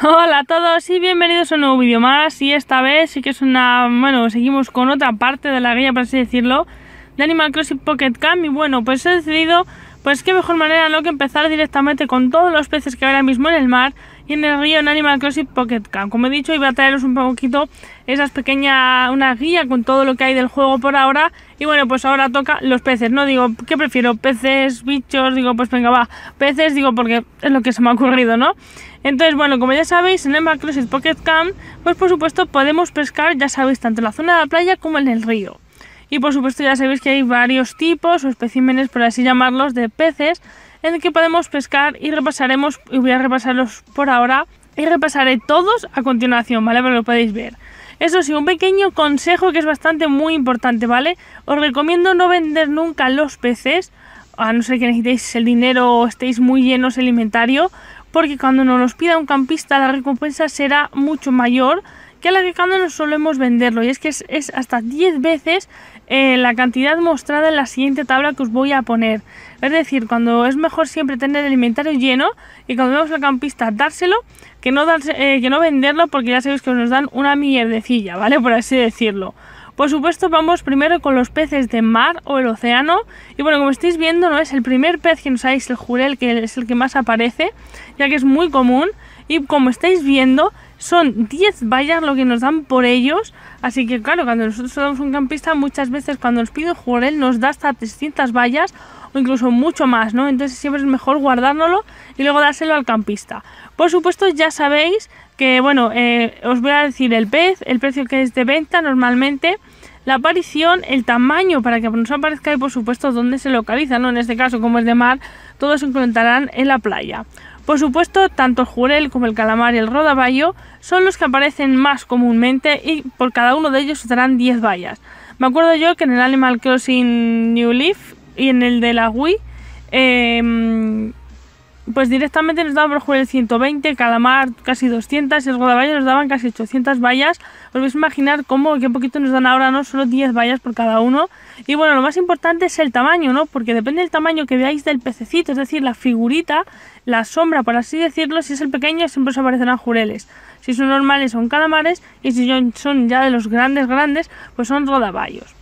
Hola a todos y bienvenidos a un nuevo vídeo más. Y esta vez sí que es una... bueno, seguimos con otra parte de la guía, por así decirlo, de Animal Crossing Pocket Camp. Y bueno, pues he decidido, pues qué mejor manera no que empezar directamente con todos los peces que hay ahora mismo en el mar y en el río en Animal Crossing Pocket Camp. Como he dicho, iba a traeros un poquito esas pequeñas, una guía con todo lo que hay del juego por ahora y bueno, pues ahora toca los peces, ¿no? Digo, ¿qué prefiero? ¿Peces, bichos? Digo, pues venga, va, peces, digo, porque es lo que se me ha ocurrido, ¿no? Entonces, bueno, como ya sabéis, en el Macrosis Pocket Camp, pues por supuesto podemos pescar, ya sabéis, tanto en la zona de la playa como en el río. Y por supuesto ya sabéis que hay varios tipos o especímenes, por así llamarlos, de peces en el que podemos pescar y repasaremos, y voy a repasarlos por ahora, y repasaré todos a continuación, ¿vale? Que lo podéis ver. Eso sí, un pequeño consejo que es bastante muy importante, ¿vale? Os recomiendo no vender nunca los peces, a no ser que necesitéis el dinero o estéis muy llenos el inventario, porque cuando nos los pida un campista la recompensa será mucho mayor que la que cuando nos solemos venderlo y es que es, hasta 10 veces eh, la cantidad mostrada en la siguiente tabla que os voy a poner. Es decir, cuando es mejor siempre tener el inventario lleno y cuando vemos al campista dárselo, que no, eh, que no venderlo porque ya sabéis que nos dan una mierdecilla, ¿vale? Por así decirlo. Por supuesto vamos primero con los peces de mar o el océano y bueno como estáis viendo no es el primer pez que nos es el jurel que es el que más aparece ya que es muy común y como estáis viendo son 10 vallas lo que nos dan por ellos así que claro cuando nosotros somos un campista muchas veces cuando nos pide jurel nos da hasta 300 vallas o incluso mucho más, ¿no? Entonces siempre es mejor guardárnoslo y luego dárselo al campista. Por supuesto ya sabéis que, bueno, eh, os voy a decir el pez, el precio que es de venta normalmente, la aparición, el tamaño para que nos aparezca y por supuesto dónde se localiza, ¿no? En este caso, como es de mar, todos se encontrarán en la playa. Por supuesto, tanto el jurel como el calamar y el rodaballo son los que aparecen más comúnmente y por cada uno de ellos se darán 10 vallas. Me acuerdo yo que en el Animal Crossing New Leaf y en el de la Wii eh, pues directamente nos daban por jugar el 120, calamar casi 200 y el rodaballo nos daban casi 800 vallas. Os vais a imaginar cómo, qué poquito nos dan ahora, ¿no? Solo 10 vallas por cada uno. Y bueno, lo más importante es el tamaño, ¿no? Porque depende del tamaño que veáis del pececito, es decir, la figurita, la sombra, por así decirlo, si es el pequeño siempre os aparecerán jureles. Si son normales son calamares y si son ya de los grandes grandes, pues son rodaballos.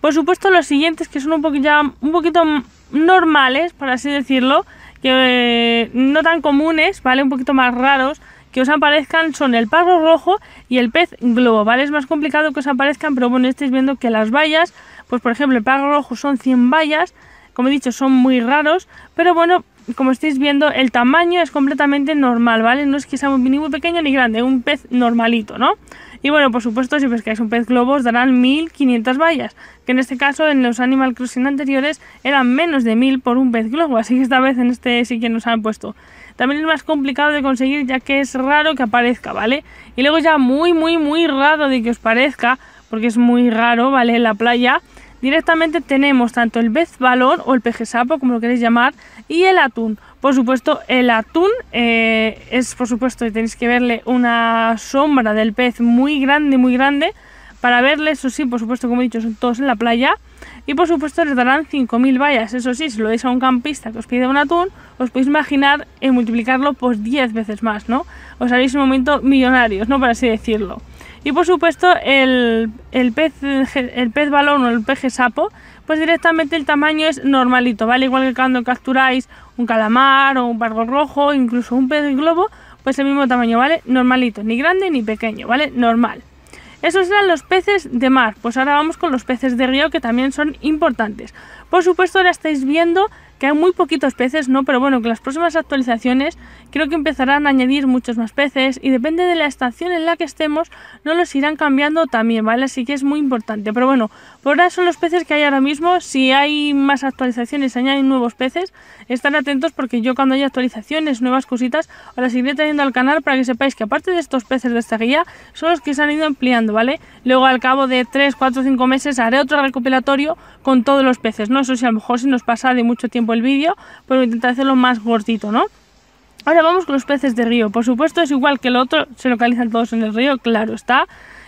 Por supuesto los siguientes que son un poquito, un poquito normales, por así decirlo, que eh, no tan comunes, ¿vale? Un poquito más raros, que os aparezcan son el parro rojo y el pez globo, ¿vale? Es más complicado que os aparezcan, pero bueno, estáis viendo que las vallas, pues por ejemplo el parro rojo son 100 vallas, como he dicho, son muy raros, pero bueno, como estáis viendo, el tamaño es completamente normal, ¿vale? No es que sea ni muy pequeño ni grande, un pez normalito, ¿no? Y bueno, por supuesto, si pescáis un pez globo os darán 1500 vallas, que en este caso en los Animal Crossing anteriores eran menos de 1000 por un pez globo, así que esta vez en este sí que nos han puesto. También es más complicado de conseguir ya que es raro que aparezca, ¿vale? Y luego ya muy, muy, muy raro de que os parezca, porque es muy raro, ¿vale? En la playa, directamente tenemos tanto el pez balón o el peje sapo, como lo queréis llamar, y el atún. Por supuesto, el atún eh, es, por supuesto, tenéis que verle una sombra del pez muy grande, muy grande. Para verle, eso sí, por supuesto, como he dicho, son todos en la playa. Y por supuesto, les darán 5.000 vallas. Eso sí, si lo deis a un campista que os pide un atún, os podéis imaginar en multiplicarlo pues 10 veces más, ¿no? Os haréis un momento millonarios, ¿no? Por así decirlo. Y por supuesto, el, el, pez, el pez balón o el peje sapo, pues directamente el tamaño es normalito, ¿vale? Igual que cuando capturáis un calamar o un barco rojo, incluso un pez globo, pues el mismo tamaño, ¿vale? Normalito, ni grande ni pequeño, ¿vale? Normal. Esos eran los peces de mar, pues ahora vamos con los peces de río que también son importantes. Por supuesto ahora estáis viendo que hay muy poquitos peces, ¿no? Pero bueno, que las próximas actualizaciones creo que empezarán a añadir muchos más peces y depende de la estación en la que estemos, no los irán cambiando también, ¿vale? Así que es muy importante. Pero bueno, por ahora son los peces que hay ahora mismo. Si hay más actualizaciones, añaden nuevos peces, están atentos porque yo cuando haya actualizaciones, nuevas cositas, os las iré trayendo al canal para que sepáis que aparte de estos peces de esta guía, son los que se han ido ampliando, ¿vale? Luego al cabo de 3, 4, 5 meses haré otro recopilatorio con todos los peces, ¿no? Eso sí, a lo mejor si nos pasa de mucho tiempo el vídeo, pero intentar hacerlo más gordito, ¿no? Ahora vamos con los peces de río. Por supuesto es igual que el otro, se localizan todos en el río, claro está.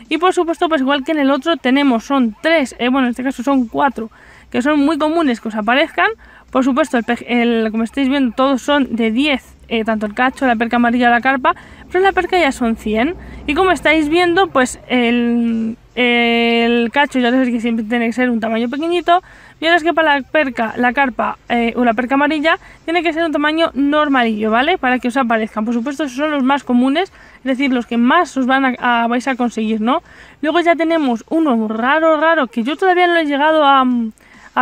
Y por supuesto, pues igual que en el otro tenemos, son tres, eh, bueno, en este caso son cuatro, que son muy comunes que os aparezcan. Por supuesto, el, como estáis viendo, todos son de 10, eh, tanto el cacho, la perca amarilla, la carpa, pero la perca ya son 100. Y como estáis viendo, pues el, el cacho ya sabéis que siempre tiene que ser un tamaño pequeñito, mientras que para la perca, la carpa eh, o la perca amarilla tiene que ser un tamaño normalillo, ¿vale? Para que os aparezcan. Por supuesto, esos son los más comunes, es decir, los que más os van a, vais a conseguir, ¿no? Luego ya tenemos uno raro, raro, que yo todavía no he llegado a,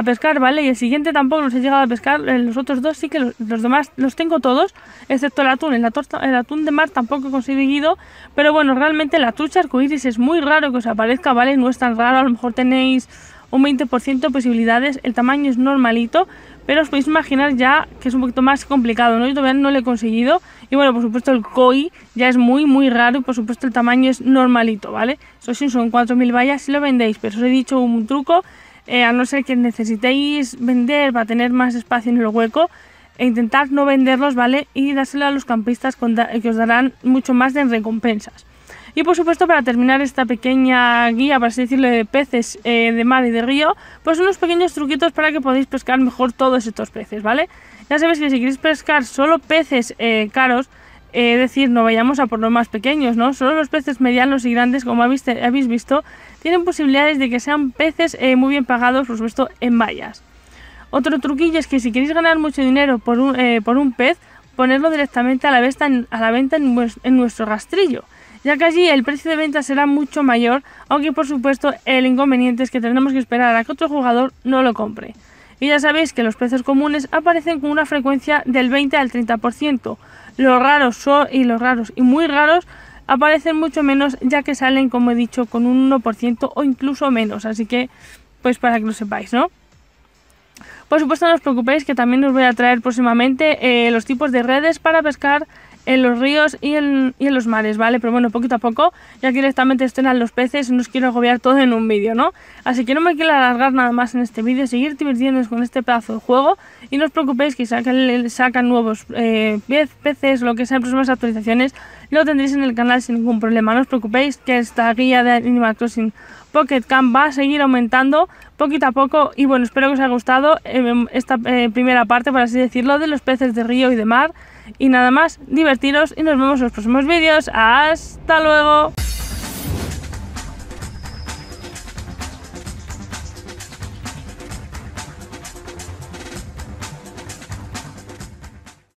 pescar, ¿vale? Y el siguiente tampoco los he llegado a pescar, eh, los otros dos sí que los, demás los tengo todos, excepto el atún, el, el, atún de mar tampoco he conseguido, pero bueno, realmente la trucha arcoíris es muy raro que os aparezca, ¿vale? No es tan raro, a lo mejor tenéis un 20% de posibilidades, el tamaño es normalito, pero os podéis imaginar ya que es un poquito más complicado, ¿no? Yo todavía no lo he conseguido, y bueno, por supuesto el koi ya es muy, muy raro, y por supuesto el tamaño es normalito, ¿vale? Eso sí, son 4.000 vallas si lo vendéis, pero os he dicho un truco, eh, a no ser que necesitéis vender para tener más espacio en el hueco, e intentar no venderlos, ¿vale? Y dárselo a los campistas que os darán mucho más de recompensas. Y por supuesto, para terminar esta pequeña guía, para así decirlo, de peces eh, de mar y de río, pues unos pequeños truquitos para que podáis pescar mejor todos estos peces, ¿vale? Ya sabéis que si queréis pescar solo peces eh, caros, es decir, no vayamos a por los más pequeños, ¿no? Solo los peces medianos y grandes, como habéis visto, tienen posibilidades de que sean peces eh, muy bien pagados, por supuesto, en vallas. Otro truquillo es que si queréis ganar mucho dinero por un, eh, por un pez, ponerlo directamente a la, venta en, nuestro rastrillo, ya que allí el precio de venta será mucho mayor, aunque por supuesto el inconveniente es que tendremos que esperar a que otro jugador no lo compre. Y ya sabéis que los peces comunes aparecen con una frecuencia del 20 al 30%. Los raros son, y los raros y muy raros aparecen mucho menos ya que salen, como he dicho, con un 1% o incluso menos. Así que, pues para que lo sepáis, ¿no? Por supuesto, no os preocupéis que también os voy a traer próximamente eh, los tipos de redes para pescar en los ríos y en, los mares, ¿vale? Pero bueno, poquito a poco, ya que directamente estrenan los peces y no os quiero agobiar todo en un vídeo, ¿no? Así que no me quiero alargar nada más en este vídeo, seguir divirtiéndoos con este pedazo de juego y no os preocupéis que sacan, sacan nuevos eh, peces, lo que sea, próximas actualizaciones, lo tendréis en el canal sin ningún problema. No os preocupéis que esta guía de Animal Crossing Pocket Camp va a seguir aumentando poquito a poco y bueno, espero que os haya gustado eh, esta eh, primera parte, por así decirlo, de los peces de río y de mar. Y nada más, divertiros y nos vemos en los próximos vídeos. ¡Hasta luego!